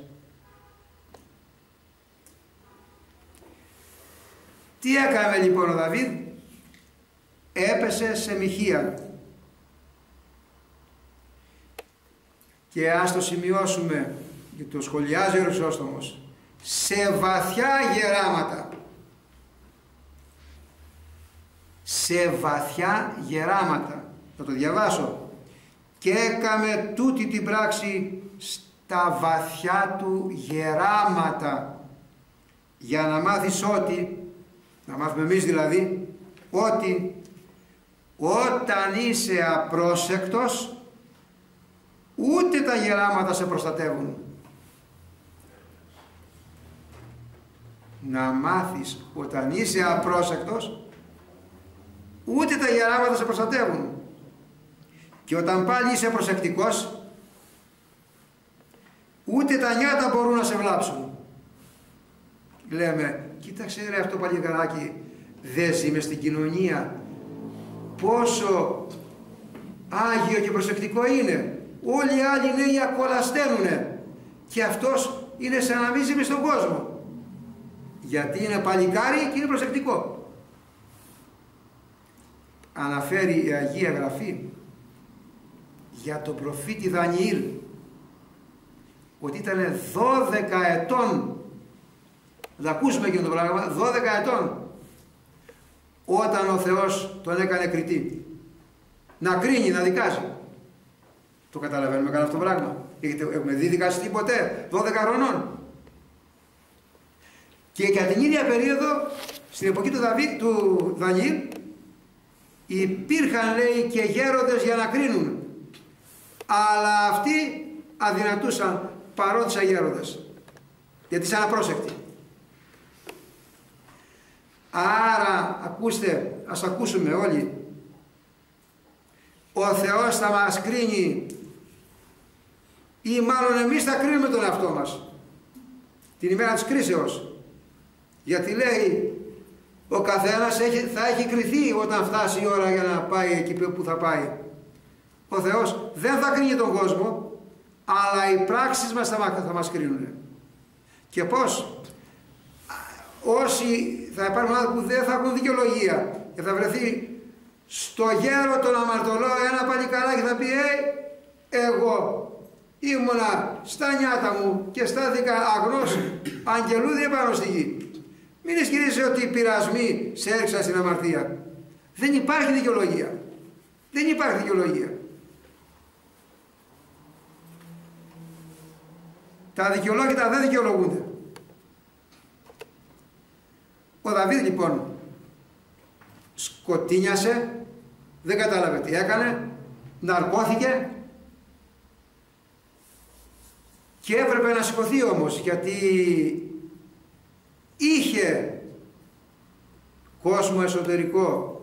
Τι έκανε λοιπόν ο Δαβίδ, έπεσε σε μοιχεία. Και ας το σημειώσουμε, και το σχολιάζει ο Ρουσόστομος, σε βαθιά γεράματα. Σε βαθιά γεράματα. Θα το διαβάσω. Και έκαμε τούτη την πράξη στα βαθιά του γεράματα για να μάθεις ότι, να μάθουμε εμείς δηλαδή, ότι όταν είσαι απρόσεκτος ούτε τα γεράματα σε προστατεύουν. Να μάθεις όταν είσαι απρόσεκτος ούτε τα γεράματα σε προστατεύουν. Και όταν πάλι είσαι προσεκτικός ούτε τα νιάτα μπορούν να σε βλάψουν. Λέμε, κοίταξε ρε αυτό παλιγαράκι, δεν ζει στην κοινωνία. Πόσο άγιο και προσεκτικό είναι. Όλοι οι άλλοι νέοι ακολασταίνουνε. Και αυτός είναι σαν να μην ζει στον κόσμο. Γιατί είναι παλικάρι και είναι προσεκτικό. Αναφέρει η Αγία Γραφή για τον προφήτη Δανιήλ ότι ήταν 12 ετών. Θα ακούσουμε και το πράγμα 12 ετών όταν ο Θεός τον έκανε κριτή. Να κρίνει, να δικάσει το καταλαβαίνουμε καλά αυτό το πράγμα. Έχουμε δει δικαστή ποτέ 12 χρονών. Και για την ίδια περίοδο στην εποχή του, Δαβί, του Δανιήλ υπήρχαν λέει και γέροντες για να κρίνουν. Αλλά αυτοί αδυνατούσαν παρόντισαν γέροντες. Γιατί σαν απρόσεκτοι. Άρα ακούστε ας ακούσουμε όλοι. Ο Θεός θα μας κρίνει. Ή μάλλον εμείς θα κρίνουμε τον εαυτό μας. Την ημέρα της κρίσεως. Γιατί λέει ο καθένας έχει, θα έχει κριθεί όταν φτάσει η ώρα για να πάει εκεί που θα πάει ο Θεός δεν θα κρίνει τον κόσμο αλλά οι πράξεις μας θα, θα μας κρίνουν. Και πώς; Όσοι θα υπάρχουν άνθρωποι που δεν θα έχουν δικαιολογία και θα βρεθεί στο γέρο τον αμαρτωλό ένα παλικαράκι θα πει «Ε, εγώ ήμουνα στα νιάτα μου και στάθηκα αγνός αγγελούδι επάνω στη γη». Μην ισχυρίζεσαι ότι οι πειρασμοί σε έριξαν στην αμαρτία. Δεν υπάρχει δικαιολογία. Δεν υπάρχει δικαιολογία. Τα δικαιολόγητα δεν δικαιολογούνται. Ο Δαβίδ λοιπόν σκοτίνιασε, δεν κατάλαβε τι έκανε, ναρκώθηκε και έπρεπε να σηκωθεί όμως γιατί είχε κόσμο εσωτερικό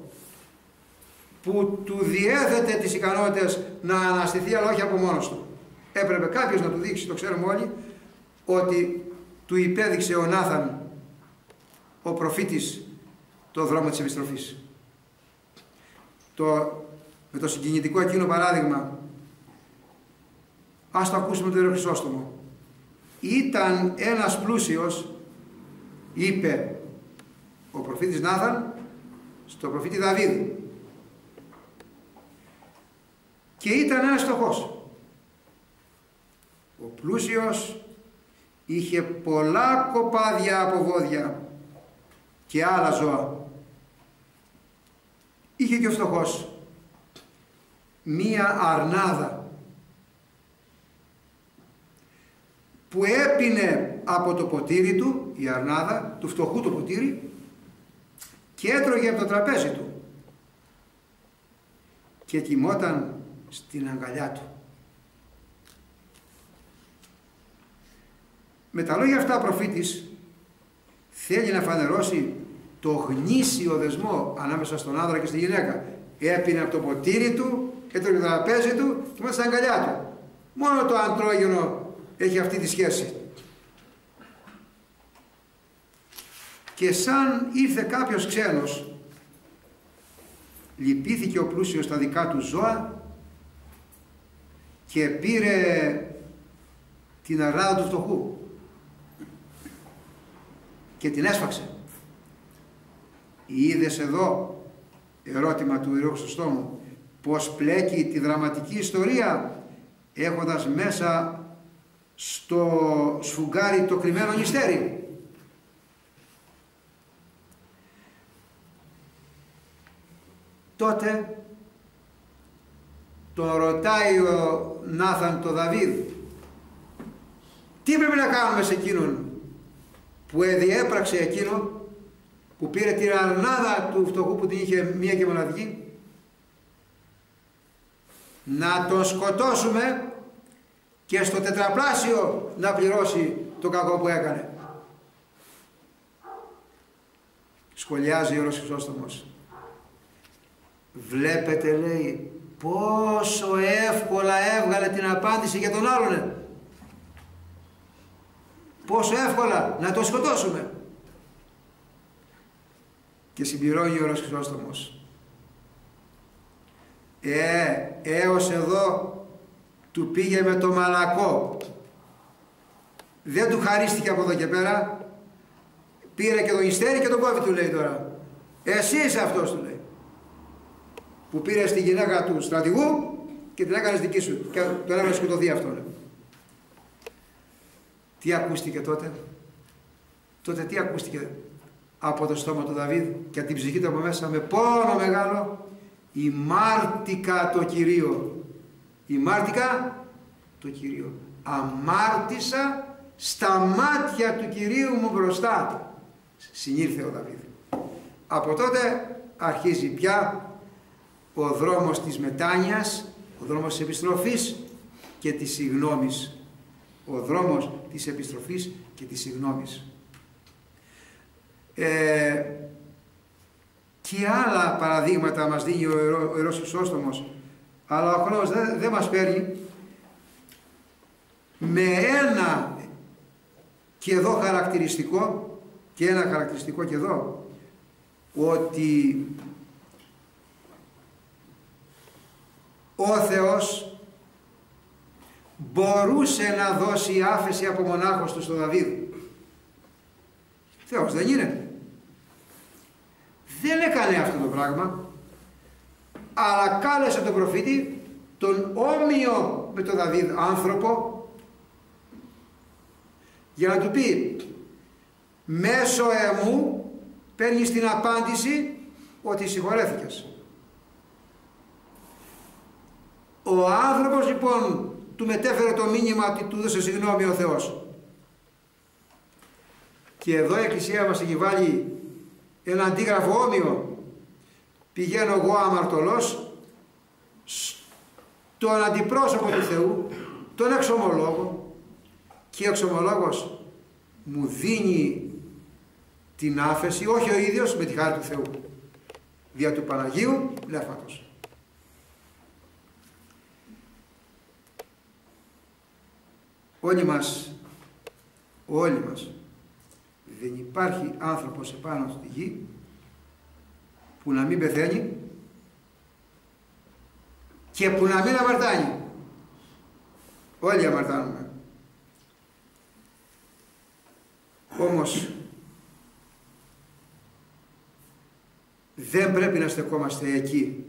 που του διέθετε τις ικανότητες να αναστηθεί αλλά όχι από μόνος του. Έπρεπε κάποιος να του δείξει, το ξέρουμε όλοι, ότι του υπέδειξε ο Νάθαν, ο προφήτης, το δρόμο της επιστροφής. Το, με το συγκινητικό εκείνο παράδειγμα, ας το ακούσουμε το Χρυσόστομο. Ήταν ένας πλούσιος, είπε ο προφήτης Νάθαν, στο προφήτη Δαβίδ. Και ήταν ένας φτωχός. Ο πλούσιος είχε πολλά κοπάδια από βόδια και άλλα ζώα. Είχε και ο φτωχός μία αρνάδα που έπινε από το ποτήρι του, η αρνάδα, του φτωχού το ποτήρι και έτρωγε από το τραπέζι του και κοιμόταν στην αγκαλιά του. Με τα λόγια αυτά ο προφήτης θέλει να φανερώσει το γνήσιο δεσμό ανάμεσα στον άνδρα και στη γυναίκα. Έπινε από το ποτήρι του, έτρωγε το τραπέζι του και μέσα στην αγκαλιά του. Μόνο το αντρόγενο έχει αυτή τη σχέση. Και σαν ήρθε κάποιος ξένος, λυπήθηκε ο πλούσιος στα δικά του ζώα και πήρε την αράδα του φτωχού και την έσφαξε. είδες εδώ, ερώτημα του Ιερού Χρυσοστόμου, πως πλέκει τη δραματική ιστορία έχοντας μέσα στο σφουγγάρι το κρυμμένο νηστέρι. Τότε τον ρωτάει ο Νάθαν το Δαβίδ τι πρέπει να κάνουμε σε εκείνον που διέπραξε εκείνο που πήρε την αρνάδα του φτωχού που την είχε μία και μοναδική; Να τον σκοτώσουμε και στο τετραπλάσιο να πληρώσει το κακό που έκανε. Σχολιάζει ο Ρωσικός Βλέπετε λέει πόσο εύκολα έβγαλε την απάντηση για τον άλλον. Πόσο εύκολα να το σκοτώσουμε. Και συμπληρώνει ο Ρωσικός Ε, έως εδώ του πήγε με το μαλακό. Δεν του χαρίστηκε από εδώ και πέρα. Πήρε και τον ιστέρι και τον κόβει του λέει τώρα. Εσύ είσαι αυτός του λέει. Που πήρε τη γυναίκα του στρατηγού και την έκανε δική σου. Και τον έβαλε σκοτωθεί αυτό. Λέει. Τι ακούστηκε τότε; Τότε τι ακούστηκε από το στόμα του Δαβίδ και από την ψυχή του από μέσα; Με πόνο μεγάλο η μάρτικα το Κυρίο η μάρτικα το Κυρίο. Αμάρτησα στα μάτια του Κυρίου μου μπροστά. Συνήρθε ο Δαβίδ. Από τότε αρχίζει πια ο δρόμος της μετάνοιας, ο δρόμος της επιστροφής και της συγνώμης. Ο δρόμος της επιστροφής και της συγνώμης. Ε, και άλλα παραδείγματα μας δίνει ο Ιερός Χρυσόστομος αλλά ο χρόνος δεν, δεν μας παίρνει με ένα και εδώ χαρακτηριστικό και ένα χαρακτηριστικό και εδώ ότι ο Θεός μπορούσε να δώσει άφεση από μονάχος του στον Δαβίδ. Θεός δεν είναι. Δεν έκανε αυτό το πράγμα αλλά κάλεσε τον προφήτη τον όμοιο με τον Δαβίδ άνθρωπο για να του πει μέσω εμού παίρνεις την απάντηση ότι συγχωρέθηκες. Ο άνθρωπος λοιπόν του μετέφερε το μήνυμα ότι του δώσε συγγνώμη ο Θεός. Και εδώ η Εκκλησία μας έχει βάλει ένα αντίγραφο όμοιο πηγαίνω εγώ αμαρτωλός στον αντιπρόσωπο του Θεού, τον εξομολόγο και ο εξομολόγος μου δίνει την άφεση, όχι ο ίδιος με τη χάρη του Θεού, δια του Παναγίου Πνεύματος. Όλοι μας, όλοι μας, δεν υπάρχει άνθρωπος επάνω στη γη που να μην πεθαίνει και που να μην αμαρτάνει. Όλοι αμαρτάνουμε. Όμως δεν πρέπει να στεκόμαστε εκεί.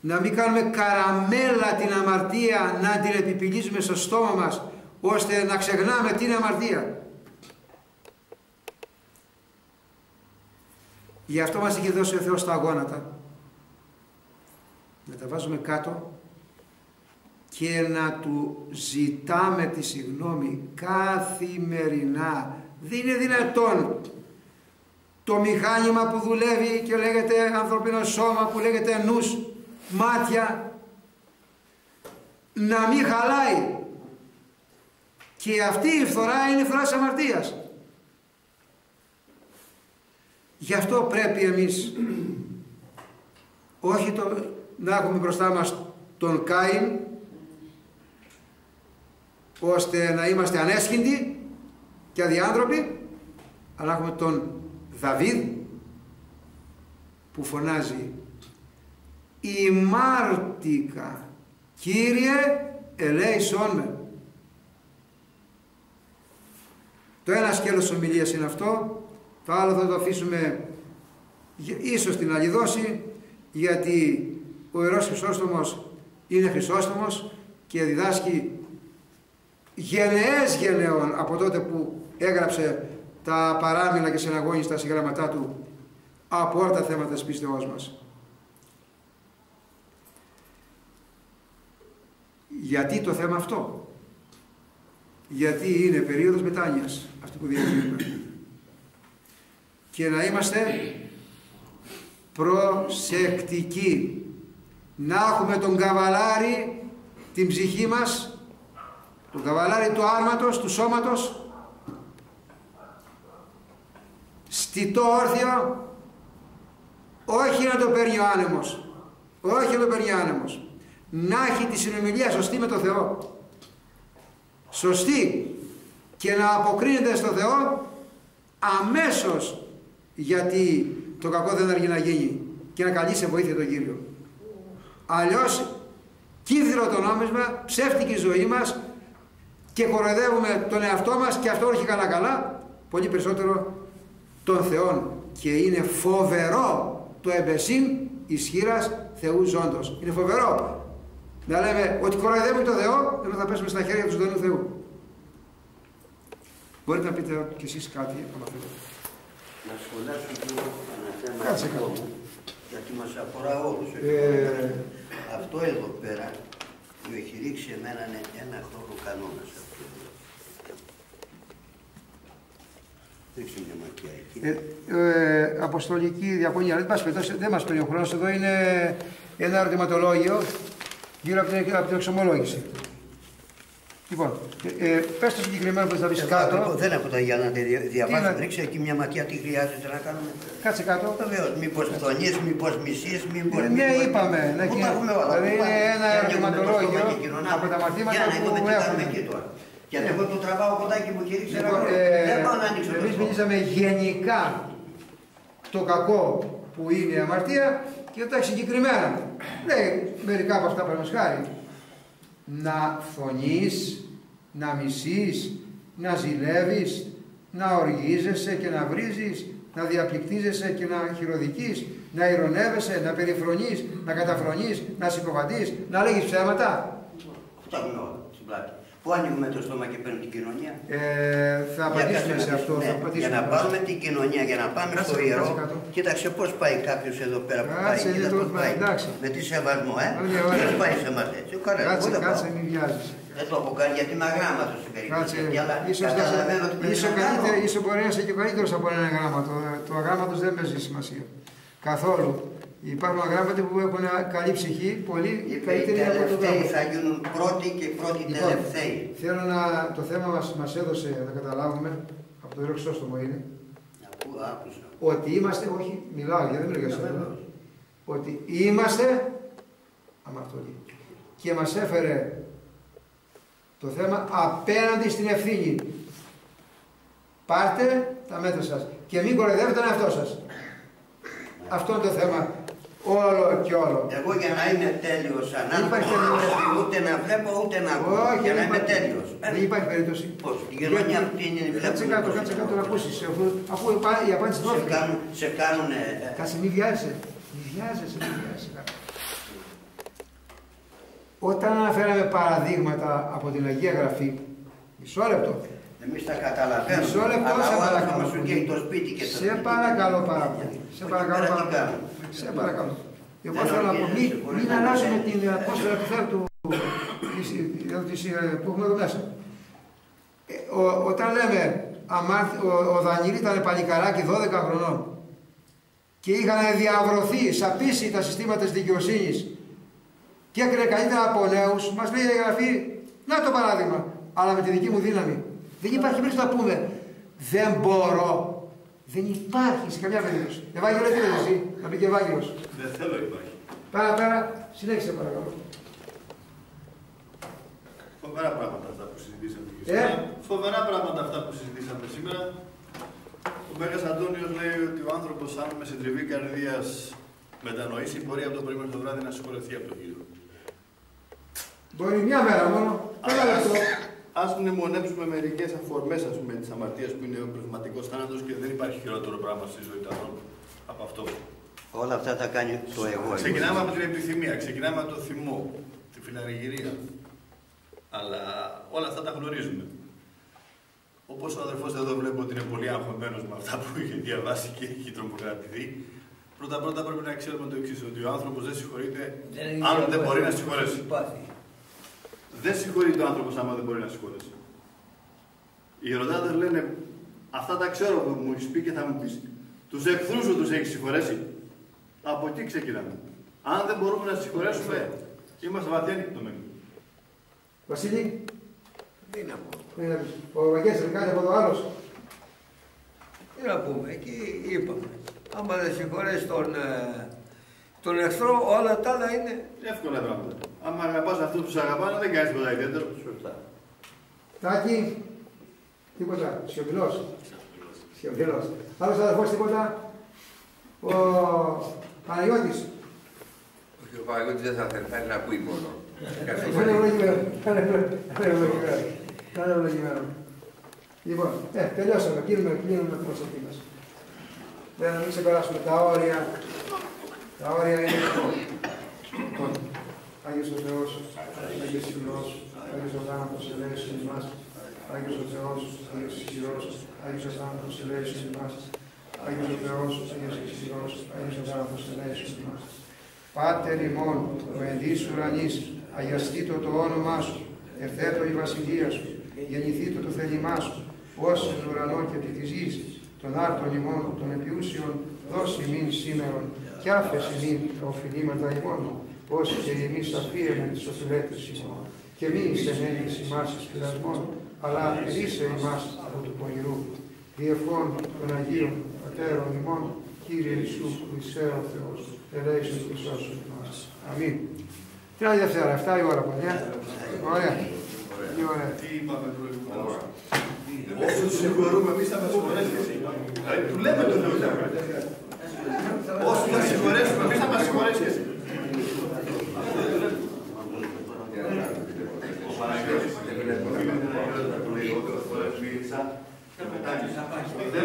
Να μην κάνουμε καραμέλα την αμαρτία, να την επιπηλίζουμε στο στόμα μας, ώστε να ξεχνάμε την αμαρτία. Γι' αυτό μας είχε δώσει ο Θεός τα αγώνατα. Να τα βάζουμε κάτω και να του ζητάμε τη συγνώμη καθημερινά. Δεν είναι δυνατόν το μηχάνημα που δουλεύει και λέγεται ανθρωπίνο σώμα, που λέγεται νους, μάτια, να μην χαλάει. Και αυτή η φθορά είναι η φθοράς της αμαρτίας. Γι' αυτό πρέπει εμείς όχι το, να έχουμε μπροστά μας τον Κάιν ώστε να είμαστε ανέσχυντοι και αδιάνθρωποι αλλά έχουμε τον Δαβίδ που φωνάζει «Η μάρτικα Κύριε ελέησόν με». Το ένα σκέλος ομιλίας είναι αυτό το άλλο θα το αφήσουμε ίσως την αλληδώσει γιατί ο Ιερός Χρυσόστομος είναι Χρυσόστομος και διδάσκει γενναίες γενναιών από τότε που έγραψε τα παράμιλα και συναγώνιστα συγγραμματά του από όλα τα θέματα της πίστεώς μας. Γιατί το θέμα αυτό; Γιατί είναι περίοδος μετάνοιας αυτή που διαβαίνουμε. Και να είμαστε προσεκτικοί. Να έχουμε τον καβαλάρι την ψυχή μας, τον καβαλάρι του άρματος, του σώματος, στιτό όρθιο, όχι να το παίρνει ο άνεμος, όχι να το παίρνει ο άνεμος να έχει τη συνομιλία σωστή με τον Θεό. Σωστή και να αποκρίνεται στο Θεό αμέσως γιατί το κακό δεν αργεί να γίνει και να καλεί σε βοήθεια τον Κύριο. Αλλιώς κύθυρο το νόμισμα, ψεύτικη ζωή μας και κοροϊδεύουμε τον εαυτό μας και αυτό όχι καλά καλά, πολύ περισσότερο τον Θεόν και είναι φοβερό το εμπεσίν ισχύρας Θεού ζώντος. Είναι φοβερό να λέμε ότι κοροϊδεύουμε τον Θεό, ενώ θα πέσουμε στα χέρια του ζωντανού Θεού. Μπορείτε να πείτε κι εσείς κάτι από αυτό. Να σχολιάσω λίγο ένα θέμα Κάτσε αυτό κάτω. μου, γιατί μας αφορά όλους. Ε, Αυτό εδώ πέρα μου έχει ρίξει εμένα ένα χρόνο κανόνας αυτό. εδώ. Ρίξε μια ματιά εκεί. ε, ε, αποστολική διαπονία. Δεν, πάση περιπτώσει, δεν μας παίρνει ο χρόνος. Εδώ είναι ένα ερωτηματολόγιο γύρω από την, από την εξομολόγηση. Λοιπόν, ε, ε, πες το συγκεκριμένο που θα πεις Εδώ κάτω. ακριβώς δεν έχω τα για να τη δια- διαβάσω. να- Ρίξε εκεί μια ματιά τι χρειάζεται να κάνουμε. Κάτσε κάτω. Βεβαίως, μήπως φθονεί, μήπως μισείς, μήπως. Ε, ναι, είπαμε, ναι, Πού και- τα έχουμε όλα. δηλαδή πού είναι πάμε. ένα Για ανοίγουμε το ερωτηματολόγιο στόμα και κοινωνάμε. από τα μαθήματα Για να που δούμε τι κάνουμε έχουμε. εκεί τώρα. Γιατί εγώ το τραβάω κοντάκι μου και ρίξε ένα Λοιπόν, χρόνο. ε, Δεν πάω να ανοίξω το εμείς στόμα. μιλήσαμε γενικά το κακό που είναι η αμαρτία και τα συγκεκριμένα. Λέει μερικά από αυτά παραδείγματος χάρη. Να φθονείς, να μισείς, να ζηλεύεις, να οργίζεσαι και να βρίζεις, να διαπληκτίζεσαι και να χειροδικείς, να ηρωνεύεσαι, να περιφρονείς, να καταφρονείς, να συκοφαντείς, να λέγεις ψέματα. Αυτά έχουμε όλα στην πλάτη. Πού ανοίγουμε το στόμα και παίρνουμε την κοινωνία; Ε, θα Για απαντήσουμε κάτσε σε να αυτό. δεις, θα ναι, απαντήσουμε Για να σε αυτό. πάρουμε την κοινωνία, για να πάμε Κάτσε, στο κάτσε ιερό. κάτω. Κοίταξε πώς πάει κάποιος εδώ πέρα που πάει. Κάτσε, Κοίτα είναι πώς το- πάει. εντάξει. Με τι σεβασμό, ε; Ωραία, ωραία. Δεν πάει σε εμάς έτσι. Καλά, εγώ Κάτσε, δεν κάτσε, πάω. μην βιάζεις. Δεν το έχω κάνει γιατί είμαι αγράμματος στην περίπτωση. Κάτσε, αυτή, αλλά ίσως, δεν καταλαβαίνω ότι σε- πρέπει ίσως, να κάνω. καλύτερα, ίσως μπορεί να είσαι και ο καλύτερος από έναν αγράμματο. Το αγράμματος δεν παίζει σημασία. Καθόλου. Υπάρχουν αγράμματοι που έχουν καλή ψυχή, πολύ Οι καλύτερη από τον τελευταίοι γράμμα. θα γίνουν πρώτοι και πρώτοι Λοιπόν, τελευταίοι. θέλω να το θέμα μας, μας έδωσε να καταλάβουμε, από το Ιερό Χρυσόστομο είναι, Ακού, άκουσα. ότι είμαστε, όχι μιλάω γιατί δεν μιλάω για Ναι, σένα, βεβαίως. ότι είμαστε αμαρτωλοί. Και μας έφερε το θέμα απέναντι στην ευθύνη. Πάρτε τα μέτρα σας και μην κοροϊδεύετε τον εαυτό σας. Αυτό είναι το θέμα όλο και όλο. Εγώ για να είμαι τέλειος υπάρχει ανάπτυξη τέλειος. ούτε να βλέπω ούτε να ακούω. Όχι, Για να δεν είμαι υπάρχει- τέλειος. Δεν υπάρχει περίπτωση. Πώς, την κοινωνία Γιατί- αυτή είναι Κάτσε βλέπουμε κάτω, πώς κάτσε είναι. κάτω να ακούσεις. Αφού, αφού η απάντηση Σε δόθηκε. κάνουν, σε κάνουνε. ε, Κάτσε μη βιάζεσαι. Μη βιάζεσαι, μη βιάζεσαι. Όταν αναφέραμε παραδείγματα από την Αγία Γραφή, μισό λεπτό, Εμείς τα καταλαβαίνουμε. Μισό λεπτό, αλλά σε ο άλλος θα παρακαλώ μας σου πολύ. καίει το σπίτι και το σε σπίτι. παρακαλώ πάρα πολύ. Σε Εκεί παρακαλώ πέρα πάρα τι πολύ. κάνουμε. Σε παρακαλώ. Εγώ Δεν θέλω να πω, μην, οργίζεσαι, μπορεί μην να αλλάζουμε είναι- την ατμόσφαιρα του θέλου του, της, της, ε, που έχουμε εδώ μέσα. Ε, ο, όταν λέμε, αμάρτι, ο, ο Δανίλη ήταν παλικαράκι 12 χρονών και είχαν διαβρωθεί, σαπίσει τα συστήματα της δικαιοσύνης και έκρινε καλύτερα από νέους, μας λέει η Γραφή, να το παράδειγμα, αλλά με τη δική μου δύναμη. Δεν υπάρχει περίπτωση να πούμε, δεν μπορώ. Δεν υπάρχει σε καμιά περίπτωση. Ευάγγελο τι λες εσύ, να πει και Ευάγγελος. Δεν θέλω υπάρχει. Πέρα, πέρα, συνέχισε παρακαλώ. Φοβερά πράγματα αυτά που συζητήσαμε και Ε; σήμερα. Φοβερά πράγματα αυτά που συζητήσαμε σήμερα. Ο Μέγας Αντώνιος λέει ότι ο άνθρωπος αν με συντριβή καρδίας μετανοήσει μπορεί από το πρωί μέχρι το βράδυ να συγχωρεθεί από τον Κύριο. Μπορεί μια μέρα μόνο. Ένα λεπτό. Ας μνημονέψουμε μερικές αφορμές ας πούμε της αμαρτίας που είναι ο πνευματικός θάνατος και δεν υπάρχει χειρότερο πράγμα στη ζωή του ανθρώπου. από αυτό. Όλα αυτά τα κάνει το εγώ. Ξεκινάμε από την επιθυμία, ξεκινάμε από το θυμό, τη φιλαργυρία. Αλλά όλα αυτά τα γνωρίζουμε. Όπως ο αδερφός εδώ βλέπω ότι είναι πολύ αγχωμένος με αυτά που έχει διαβάσει και έχει τρομοκρατηθεί. Πρώτα πρώτα πρέπει να ξέρουμε το εξής: Ότι ο άνθρωπος δεν συγχωρείται αν δεν μπορεί να συγχωρέσει. Δεν συγχωρείται ο άνθρωπος άμα δεν μπορεί να συγχωρέσει. Οι ερωτάτε λένε Αυτά τα ξέρω που μου έχεις πει και θα μου πεις. Τους εχθρούς σου τους έχεις συγχωρέσει. Από εκεί ξεκινάμε. Αν δεν μπορούμε να συγχωρέσουμε, είμαστε βαθιά νυχτωμένοι. Βασίλη, Τι να πω. ο Βαγγέλης κάτι από το άλλος. Τι να πούμε, εκεί είπαμε. Άμα δεν συγχωρέσει τον, ε, τον εχθρό, όλα τα άλλα είναι. Εύκολα πράγματα. Αν αγαπάς αυτούς που σε αγαπάνε, δεν κάνεις τίποτα ιδιαίτερο. Σωστά. Τάκη, τίποτα, σιωπηλός. Σιωπηλός. Άλλος αδερφός τίποτα. Ο Παναγιώτης. Όχι, ο Παναγιώτης δεν θα θέλει, θέλει να ακούει μόνο. Θα είναι ευλογημένο. Θα είναι ευλογημένο. Θα είναι ευλογημένο. Λοιπόν, ε, τελειώσαμε. Κλείνουμε, κλείνουμε την προσωπή μας. Δεν να μην ξεπεράσουμε τα όρια. Τα όρια είναι λοιπόν. Άγιος ο Θεός, Άγιος Υιός, Άγιος ο Θάνατος, ελέησον ημάς. Άγιος ο Θεός, Άγιος Υιός, Άγιος ο Θάνατος, ελέησον ημάς. Άγιος ο Θεός, Άγιος Υιός, Άγιος ο Θάνατος, ελέησον ημάς. Πάτερ ημών, ο εντής ουρανής, αγιαστήτω το όνομά σου, ερθέτω η βασιλεία σου, γεννηθήτω το θέλημά σου, ως εν ουρανό και επί της γης, των άρτων ημών, των επιούσιων, δώσει μην σήμερον, κι άφεση μην τα οφειλήματα ημών, ως και εμείς αφίεμεν τις οφειλέτες ημών, και μη εισενέλεις ημάς εις πειρασμών, αλλά ρίσε ημάς από του πονηρού. Διευχών των Αγίων Πατέρων ημών, Κύριε Ιησού, Χριστέ ο Θεός, ελέησον και σώσον ημάς. Αμήν. Τι άλλη Δευτέρα, 7 η ώρα παιδιά; Ωραία. Τι ωραία. Τι είπαμε προηγουμένως; Όσου συγχωρούμε, εμείς θα μας συγχωρέσουμε. Δηλαδή, του λέμε το Θεό. Όσου θα συγχωρέσουμε, εμείς θα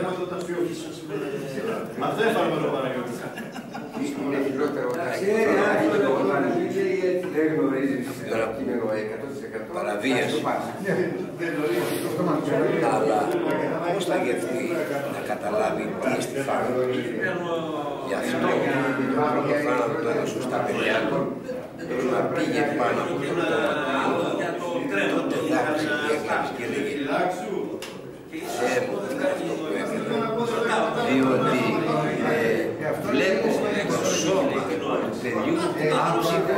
μα συγχωρέσει και εσύ. Αυτό έφαμε το Παναγιώτη. Είναι χειρότερο όταν δεν γνωρίζεις το κείμενο 100% Παραβίαση. το πας. Αλλά πώς θα γευτεί να καταλάβει τι στη θάνατο. Γι' αυτό το θάνατο το έδωσε στα παιδιά του, να πήγε πάνω από το πτώμα του τότε δάκρυσε και έκλαψε και έλεγε «Θεέ μου, αυτό που έφερε». Διότι ε, βλέπω το σώμα του παιδιού άψυχο